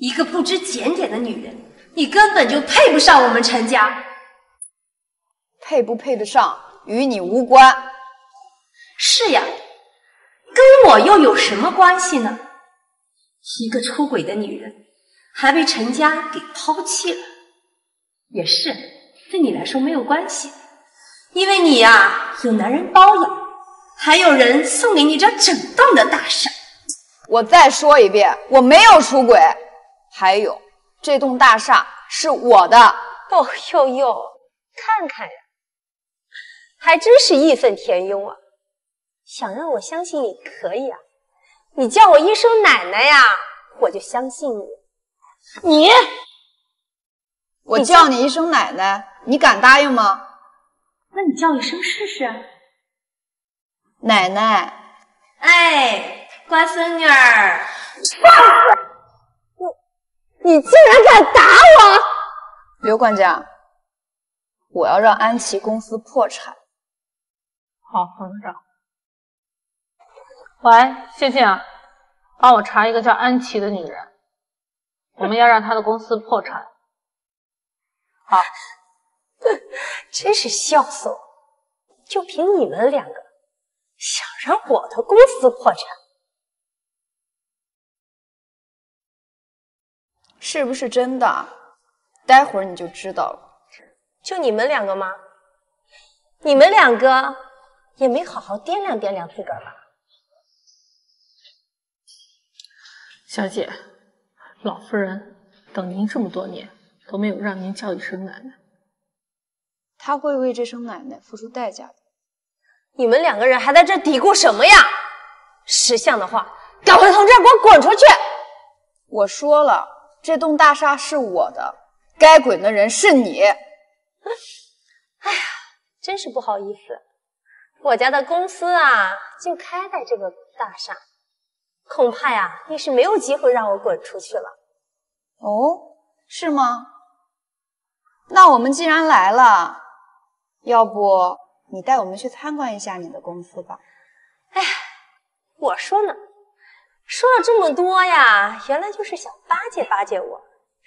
一个不知检点的女人，你根本就配不上我们陈家。配不配得上与你无关。是呀，跟我又有什么关系呢？一个出轨的女人，还被陈家给抛弃了。也是，对你来说没有关系，因为你呀有男人包养，还有人送给你这整栋的大厦。我再说一遍，我没有出轨。还有，这栋大厦是我的。哦呦呦，看看呀，还真是义愤填膺啊！想让我相信你可以啊，你叫我一声奶奶呀，我就相信你。你，我叫你一声奶奶，你敢答应吗？那你叫一声试试。奶奶，哎，乖孙女儿，你你竟然敢打我！刘管家，我要让安琪公司破产。好，冯科长。喂，谢谢啊，帮我查一个叫安琪的女人，我们要让她的公司破产。好，真是笑死我！就凭你们两个，想让我的公司破产，是不是真的？待会儿你就知道了。就你们两个吗？你们两个也没好好掂量掂量自个儿吧？小姐，老夫人等您这么多年都没有让您叫一声奶奶，她会为这声奶奶付出代价的。你们两个人还在这嘀咕什么呀？识相的话，赶快从这儿给我滚出去！我说了，这栋大厦是我的，该滚的人是你。哎呀，真是不好意思，我家的公司啊，就开在这个大厦。恐怕呀，你是没有机会让我滚出去了。哦，是吗？那我们既然来了，要不你带我们去参观一下你的公司吧？哎，我说呢，说了这么多呀，原来就是想巴结巴结我，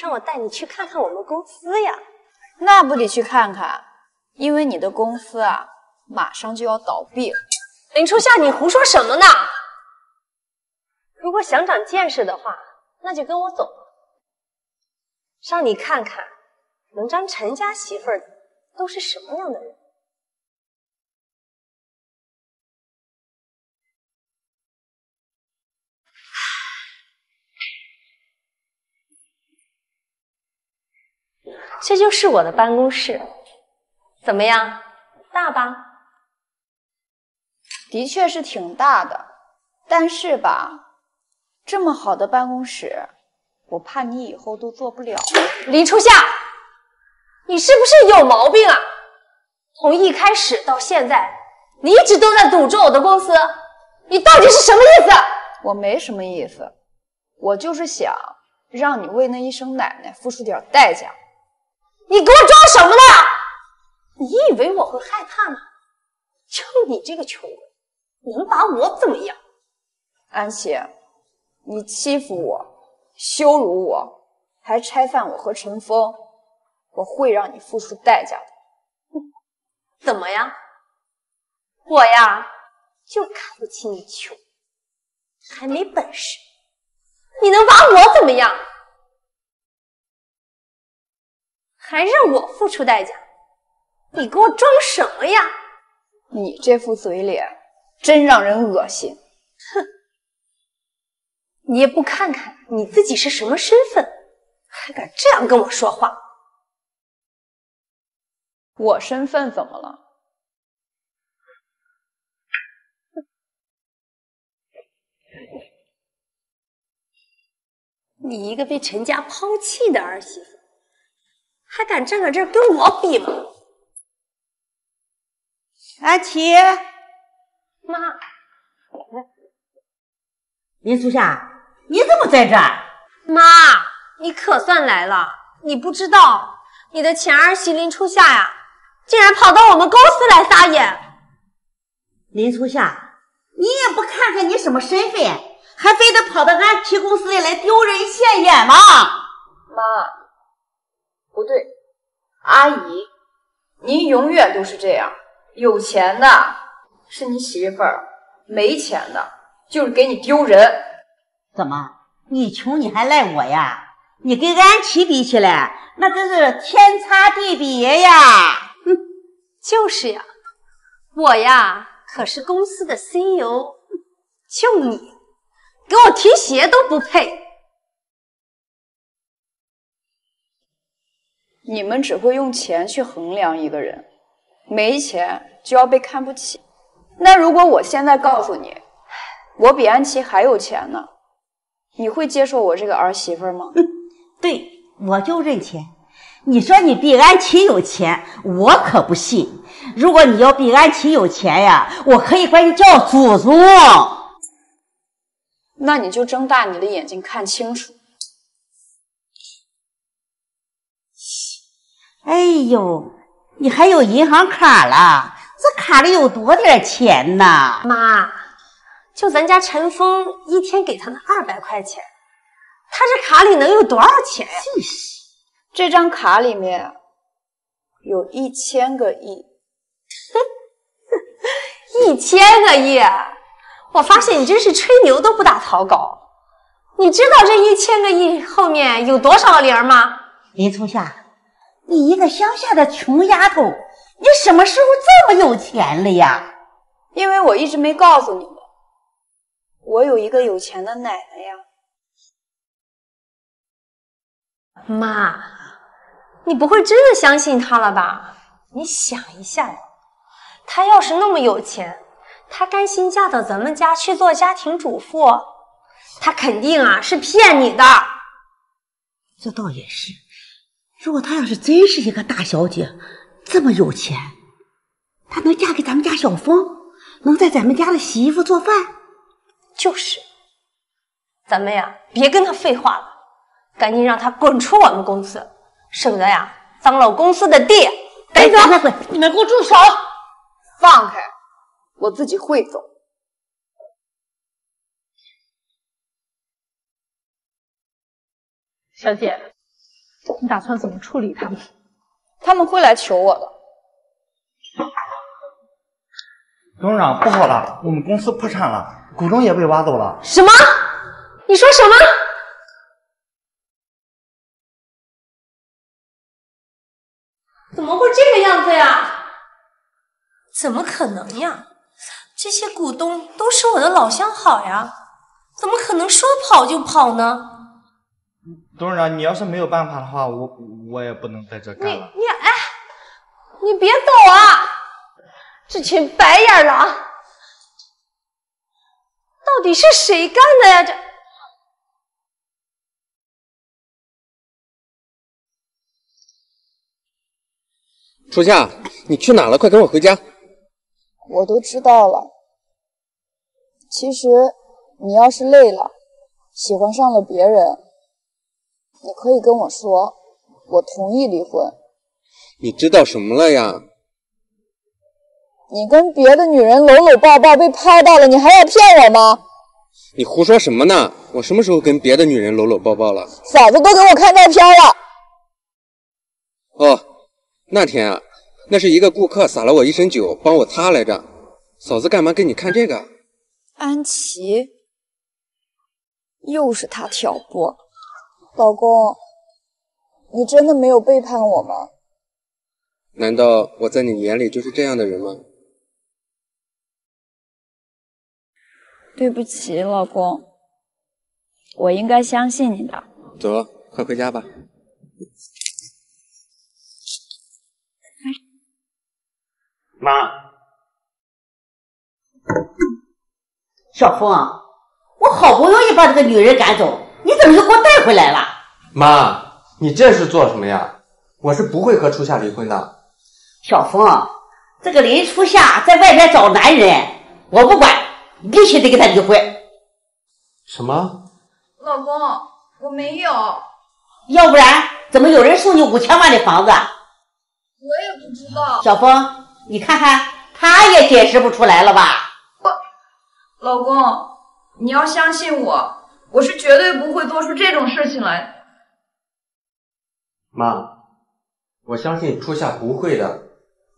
让我带你去看看我们公司呀。那不得去看看，因为你的公司啊，马上就要倒闭了。林初夏，你胡说什么呢？如果想长见识的话，那就跟我走，让你看看能沾陈家媳妇儿的都是什么样的人。这就是我的办公室，怎么样，大吧？的确是挺大的，但是吧，这么好的办公室，我怕你以后都做不了。林初夏，你是不是有毛病啊？从一开始到现在，你一直都在赌咒我的公司，你到底是什么意思？我没什么意思，我就是想让你为那一声奶奶付出点代价。你给我装什么呢？你以为我会害怕吗？就你这个穷鬼，能把我怎么样？安琪，你欺负我，羞辱我，还拆散我和陈峰，我会让你付出代价的。怎么样？我呀，就看不起你穷，还没本事，你能把我怎么样？还让我付出代价？你给我装什么呀？你这副嘴脸真让人恶心！哼，你也不看看你自己是什么身份，还敢这样跟我说话？我身份怎么了？你一个被陈家抛弃的儿媳妇，还敢站在这儿跟我比吗？安琪，妈，林初夏，你怎么在这儿？妈，你可算来了！你不知道，你的前儿媳林初夏呀，竟然跑到我们公司来撒野。林初夏，你也不看看你什么身份，还非得跑到俺七公司里来丢人现眼吗？妈，不对，阿姨，您永远都是这样。有钱的是你媳妇儿，没钱的就是给你丢人。怎么，你穷你还赖我呀？你跟安琪比起来，那真是天差地别呀！哼，就是呀，我呀可是公司的 CEO，就你。给我提鞋都不配！你们只会用钱去衡量一个人，没钱就要被看不起。那如果我现在告诉你，我比安琪还有钱呢，你会接受我这个儿媳妇吗？对，我就认钱。你说你比安琪有钱，我可不信。如果你要比安琪有钱呀，我可以管你叫祖宗。那你就睁大你的眼睛看清楚。哎呦，你还有银行卡了？这卡里有多点钱呢？妈，就咱家陈峰一天给他那二百块钱，他这卡里能有多少钱呀？就是，这张卡里面有一千个亿。一千个亿！我发现你真是吹牛都不打草稿。你知道这一千个亿后面有多少零吗？林初夏，你一个乡下的穷丫头，你什么时候这么有钱了呀？因为我一直没告诉你们，我有一个有钱的奶奶呀。妈，你不会真的相信他了吧？你想一下呀，他要是那么有钱。他甘心嫁到咱们家去做家庭主妇，他肯定啊是骗你的。这倒也是，如果她要是真是一个大小姐，这么有钱，她能嫁给咱们家小峰，能在咱们家的洗衣服做饭？就是，咱们呀别跟她废话了，赶紧让她滚出我们公司，省得呀脏了公司的地。赶紧滚！你们给我住手！放开！我自己会走。小姐，你打算怎么处理他们？他们会来求我的。董事长，不好了，我们公司破产了，股东也被挖走了。什么？你说什么？怎么会这个样子呀？怎么可能呀？这些股东都是我的老相好呀，怎么可能说跑就跑呢？董事长，你要是没有办法的话，我我也不能在这干了。你你哎，你别走啊！这群白眼狼，到底是谁干的呀？这初夏，你去哪了？快跟我回家。我都知道了。其实，你要是累了，喜欢上了别人，你可以跟我说，我同意离婚。你知道什么了呀？你跟别的女人搂搂抱抱被拍到了，你还要骗我吗？你胡说什么呢？我什么时候跟别的女人搂搂抱抱了？嫂子都给我看照片了。哦，那天啊。那是一个顾客洒了我一身酒，帮我擦来着。嫂子干嘛给你看这个？安琪，又是他挑拨。老公，你真的没有背叛我吗？难道我在你眼里就是这样的人吗？对不起，老公，我应该相信你的。走，快回家吧。妈，小峰，我好不容易把这个女人赶走，你怎么又给我带回来了？妈，你这是做什么呀？我是不会和初夏离婚的。小峰，这个林初夏在外面找男人，我不管，你必须得跟他离婚。什么？老公，我没有。要不然怎么有人送你五千万的房子？我也不知道。小峰。你看看，他也解释不出来了吧？我，老公，你要相信我，我是绝对不会做出这种事情来。妈，我相信初夏不会的。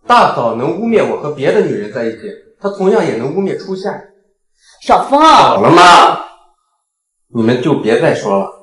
大嫂能污蔑我和别的女人在一起，她同样也能污蔑初夏。小峰，好了，妈，你们就别再说了。